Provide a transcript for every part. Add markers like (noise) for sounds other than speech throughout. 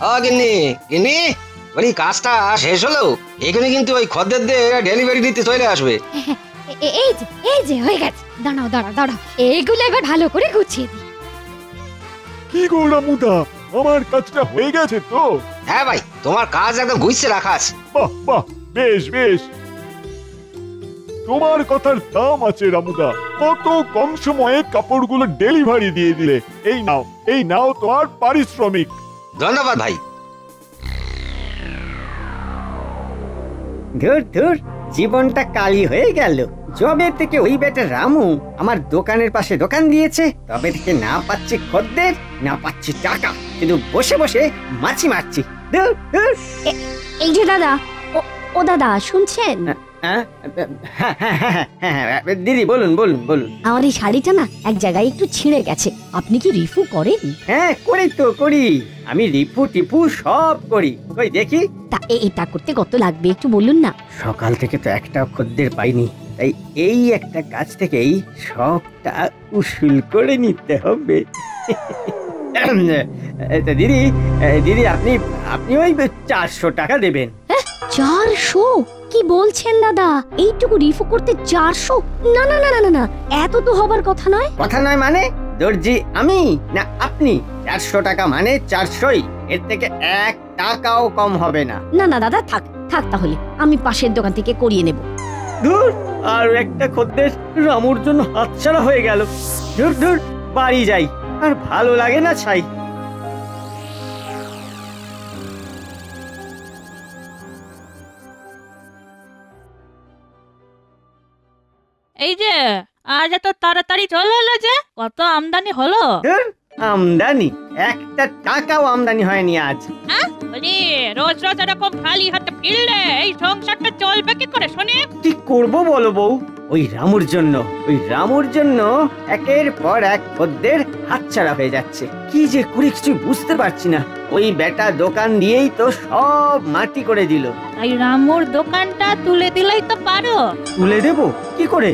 ও গিন্নি গিন্নি বলি কাজটা শেষ হলো? এখানে কিন্তু ওই খদ্দেরদের ডেলিভারি দিতে চলে আসবে। (laughs) এই যে এই যে হয়ে গেছে। দাঁড়াও দাঁড়াও দাঁড়াও। এইগুলো এবার ভালো করে গুছিয়ে দিই। কি গো রামুদা আমার কাজটা হয়ে গেছে তো? হ্যাঁ ভাই তোমার কাজ একদম গুছিয়ে রাখা আছে। বাহ বাহ বেশ বেশ। তোমার কথার দাম আছে রামুদা। কত কম সময়ে কাপড়গুলো ডেলিভারি দিয়ে দিলে। এই নাও এই নাও তোমার পারিশ্রমিক। ধন্যবাদ ভাই। ধুর ধুর জীবনটা কালি হয়ে গেল। জবে থেকে ওই বেটা রামু আমার দোকানের পাশে দোকান দিয়েছে তবে থেকে না পাচ্ছি খদ্দের না পাচ্ছি টাকা কিন্তু বসে বসে মাছি মারছি। ধুর, ধুর। এই যে দাদা ও ও দাদা শুনছেন? হ্যাঁ? হ্যাঁ, হ্যাঁ, দিদি বলুন বলুন বলুন। আমার এই শাড়িটা না এক জায়গায় একটু ছিঁড়ে গেছে। আপনি কি রিফু করেন? হ্যাঁ করি তো করি। আমি রিপু টিপু সব করি। কই দেখি। তা এটা করতে কত লাগবে? একটু বলুন না। সকাল থেকে তো একটা খদ্দের পাইনি। তাই এই একটা কাজ থেকেই সবটা উসুল করে নিতে হবে। দিদি দিদি আপনি আপনি ওই চারশো টাকা দেবেন। চারশো? কি বলছেন দাদা? এইটুকু রিফু করতে চারশো না না না না না না। এত তো হবার কথা নয়। কথা নয় মানে? দর্জি আমি? না আপনি? চারশো টাকা মানে চারশোই। এর থেকে এক টাকাও কম হবে না। না না দাদা থাক থাক তাহলে। আমি পাশের দোকান থেকে করিয়ে নেব। ধুর আর একটা খদ্দের রামুর জন্য হাতছাড়া হয়ে গেল। ধুর ধুর বাড়ি যাই। আর ভালো লাগে না ছাই। এই যে আজ এত তাড়াতাড়ি চলে এলো যে কত আমদানি হলো? ধুর, আমদানি। একটা টাকাও আমদানি হয়নি আজ। বলি রোজ রোজ এরকম খালি হাতে ফিরলে এই সংসারটা চলবে কি করে শুনি? কি করব বলো বউ? ওই রামুর জন্য ওই রামুর জন্য একের পর এক খদ্দের হাতছাড়া হয়ে যাচ্ছে। কি যে করি কিছু বুঝতে পারছি না। ওই বেটা দোকান দিয়েই তো সব মাটি করে দিল। তাই রামুর দোকানটা তুলে দিলেই তো পারো। তুলে দেব? কি করে?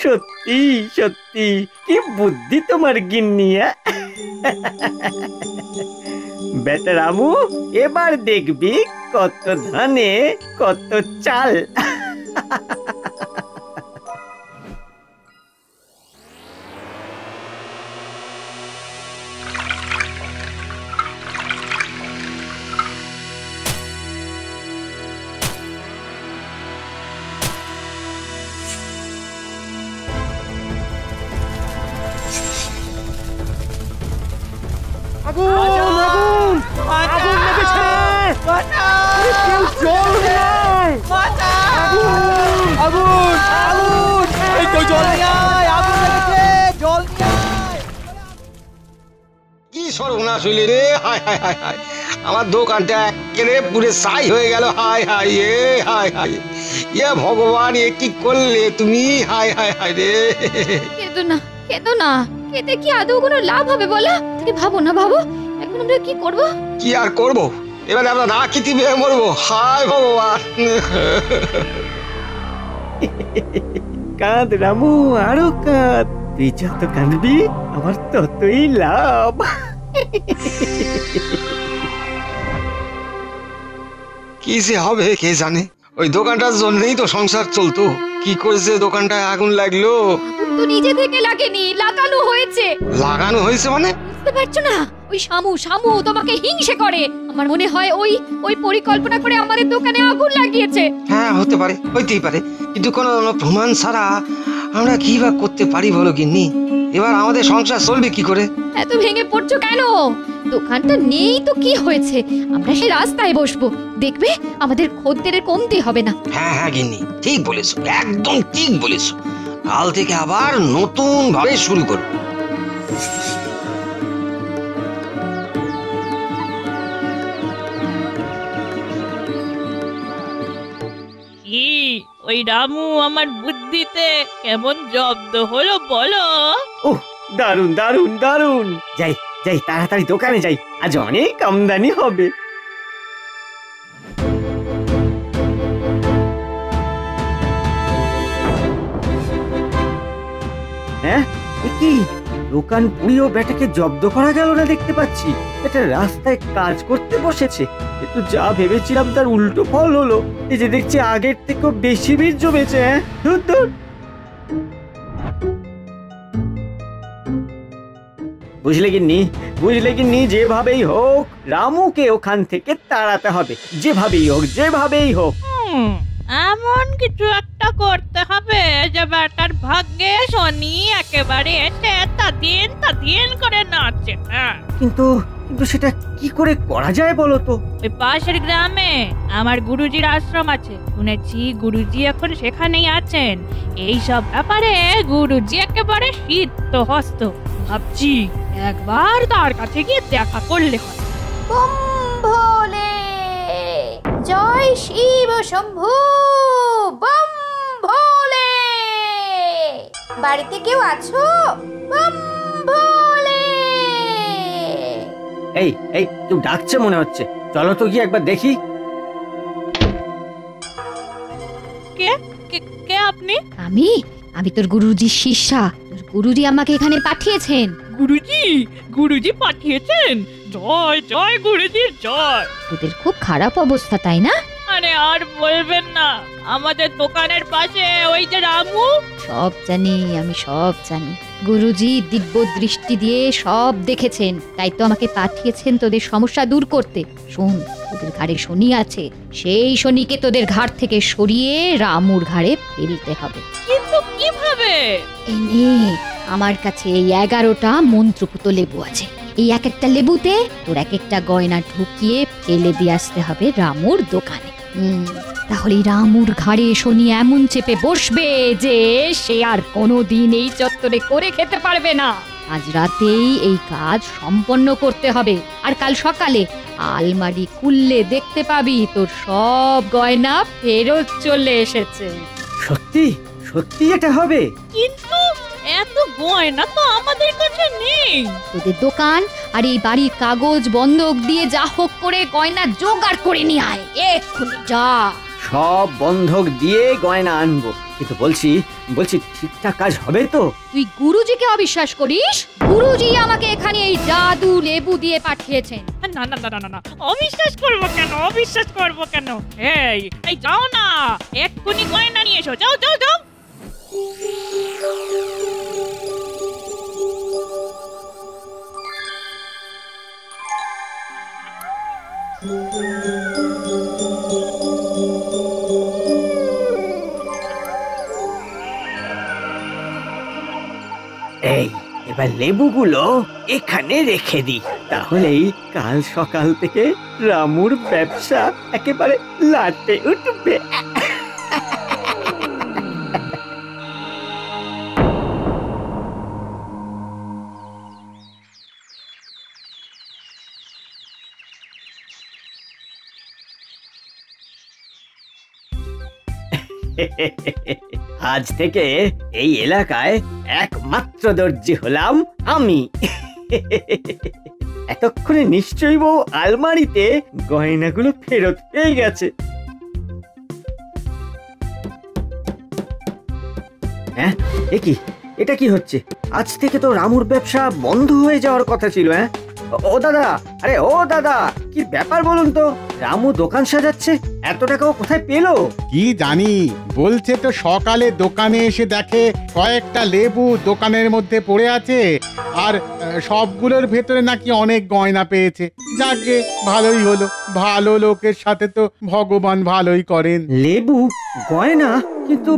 সত্যি সত্যি কি বুদ্ধি তোমার গিন্নিয়া বেটা রামু এবার দেখবি কত ধানে কত চাল কি সর্বনাশ হইলে রে? হায় হায় হায় হায়। আমার দোকানটা একেবারে পুরে ছাই হয়ে গেল। হায় হায় এ হায় হায়। এ ভগবান এ কি করলে তুমি? হায় হায় হায় রে। কেঁদো না কেঁদো না। কেঁদে কি আদৌ কোনো লাভ হবে বলো? থেকে ভাবো না ভাবো। এখন আমরা কি করব? কি আর করব? এবারে আমরা না খেতে পেয়ে মরবো। হায় ভগবান! কাঁদ রামু আরও কাঁদ। তুই যত কাঁদবি আমার ততই লাভ। কি যে হবে কে জানে? ওই দোকানটার জন্যই তো সংসার চলতো। কি করেছে দোকানটায় আগুন লাগল? তো নিজে থেকে লাগেনি লাগানো হয়েছে। লাগানো হয়েছে মানে? বুঝতে পারছ না? ওই শামু শামু তোমাকে হিংসে করে। আমার মনে হয় ওই ওই পরিকল্পনা করে আমাদের দোকানে আগুন লাগিয়েছে। হ্যাঁ হতে পারে হইতেই পারে। কিন্তু কোনো প্রমাণ ছাড়া আমরা কি বা করতে পারি বলো গিন্নি? এবার আমাদের সংসার চলবে কি করে? এত ভেঙে পড়ছো কেন? দোকানটা নেই তো কি হয়েছে? আমরা সে রাস্তায় বসবো। দেখবে আমাদের খদ্দের কমতি হবে না। হ্যাঁ হ্যাঁ গিন্নি ঠিক বলেছ একদম ঠিক বলেছ। কাল থেকে আবার নতুন ভাবে শুরু করব। ওই রামু আমার বুদ্ধিতে কেমন জব্দ হলো বলো? ও দারুণ দারুণ দারুণ যাই যাই, তাড়াতাড়ি দোকানে যাই। আজ অনেক আমদানি হবে। হ্যাঁ কি? দোকান পুড়িয়েও বেটাকে জব্দ করা গেল না দেখতে পাচ্ছি। এটা রাস্তায় কাজ করতে বসেছে। কিন্তু যা ভেবেছিলাম তার উল্টো ফল হলো। এই যে দেখছি আগের থেকেও বেশি ভিড় জমেছে হ্যাঁ। বুঝলে কি বুঝলে যেভাবেই হোক রামুকে ওখান থেকে তাড়াতে হবে। যেভাবেই হোক যেভাবেই হোক। এমন কিছু একটা করতে হবে যে বেটার ভাগ্যে শনি একেবারে এসে তা দিন তা দিন করে নাচে হ্যাঁ। কিন্তু কিন্তু সেটা কি করে করা যায় বলো তো? ওই পাশের গ্রামে আমার গুরুজির আশ্রম আছে। শুনেছি গুরুজি এখন সেখানেই আছেন। এই সব ব্যাপারে গুরুজি একেবারে সিদ্ধ হস্ত ভাবছি একবার তার কাছে গিয়ে দেখা করলে হয়। ভোলে জয় শিব শম্ভু বম ভোলে বাড়িতে কেউ আছো? বম ভোলে এই এই কেউ ডাকছে মনে হচ্ছে। চলো তো গিয়ে একবার দেখি। কে? কে- কে আপনি? আমি? আমি তোর গুরুজির শিষ্যা। তোর গুরুজি আমাকে এখানে পাঠিয়েছেন। গুরুজি? গুরুজি পাঠিয়েছেন? জয় জয় গুরুজি জয়। তোদের খুব খারাপ অবস্থা তাই না? আরে আর বলবেন না। আমাদের দোকানের পাশে ওই যে রামু। সব জানি আমি সব জানি। গুরুজি দিব্য দৃষ্টি দিয়ে সব দেখেছেন। তাই তো আমাকে পাঠিয়েছেন তোদের সমস্যা দূর করতে। শোন তোদের ঘাড়ে শনি আছে। সেই শনিকে তোদের ঘাড় থেকে সরিয়ে রামুর ঘাড়ে ফেলতে হবে। কিন্তু কীভাবে? এই নে আমার কাছে এই এগারোটা মন্ত্রপুত লেবু আছে। এই এক একটা লেবুতে তোর এক একটা গয়না ঢুকিয়ে ফেলে দিয়ে আসতে হবে রামুর দোকানে। তাহলে রামুর ঘাড়ে শনি এমন চেপে বসবে যে সে আর কোনোদিন এই চত্বরে করে খেতে পারবে না। আজ রাতেই এই কাজ সম্পন্ন করতে হবে। আর কাল সকালে আলমারি খুললে দেখতে পাবি তোর সব গয়না ফেরত চলে এসেছে। সত্যি? সত্যি এটা হবে? কিন্তু এত গয়না তো আমাদের কাছে নেই। তোদের দোকান আর এই বাড়ির কাগজ বন্ধক দিয়ে যা হোক করে গয়না জোগাড় করে নিয়ে আয়। এক্ষুনি যা। সব বন্ধক দিয়ে গয়না আনব। কিন্তু বলছি বলছি ঠিকঠাক কাজ হবে তো? তুই গুরুজিকে অবিশ্বাস করিস? গুরুজি আমাকে এখানে এই জাদু লেবু দিয়ে পাঠিয়েছেন। না না না না না না। অবিশ্বাস করব কেন? অবিশ্বাস করব কেন? এই এই যাও না। এক্ষুনি গয়না নিয়ে এসো। যাও যাও এবার লেবুগুলো এখানে রেখে দিই। তাহলেই কাল সকাল থেকে রামুর ব্যবসা একেবারে লাটে উঠবে। আজ থেকে এই এলাকায় একমাত্র দর্জি হলাম আমি। (laughs) এতক্ষণে নিশ্চয়ই বউ আলমারিতে গয়নাগুলো ফেরত পেয়ে গেছে। হ্যাঁ এ কি? এটা কি হচ্ছে? আজ থেকে তো রামুর ব্যবসা বন্ধ হয়ে যাওয়ার কথা ছিল হ্যাঁ? ও- দাদা আরে ও দাদা কি ব্যাপার বলুন তো? রামু দোকান সাজাচ্ছে এত টাকা ও কোথায় পেল? কি জানি বলছে তো সকালে দোকানে এসে দেখে কয়েকটা লেবু দোকানের মধ্যে পড়ে আছে আর আহ, সবগুলোর ভেতরে নাকি অনেক গয়না পেয়েছে। যাকে ভালোই হলো ভালো লোকের সাথে তো ভগবান ভালোই করেন। লেবু গয়না? কিন্তু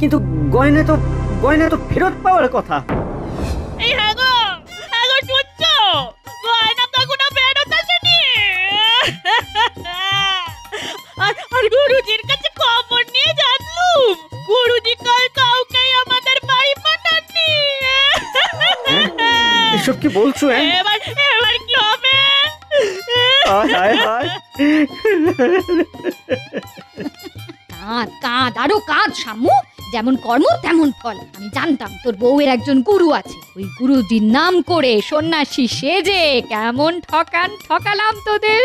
কিন্তু গয়না তো গয়না তো ফেরত পাওয়ার কথা। হায় হায়। কাঁদ কাঁদ, আরও কাঁদ শামু যেমন কর্ম, তেমন ফল। আমি জানতাম তোর বউয়ের একজন গুরু আছে। ওই গুরুজির নাম করে সন্ন্যাসী সেজে কেমন ঠকান, ঠকালাম তোদের।